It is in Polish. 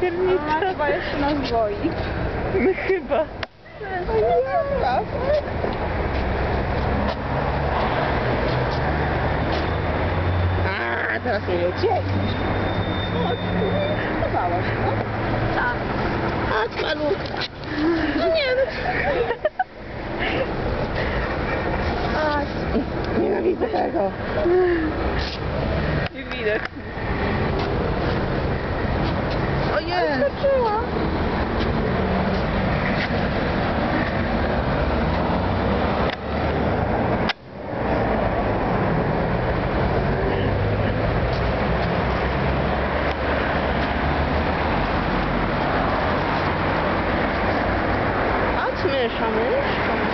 piernicza. chyba jeszcze nas boi. My chyba. A, teraz nie uciekniesz. Chowałaś, no? Tak. A, malutka. No nie, no. Nienawidzę tego. Nie widać. 啊，怎么回事？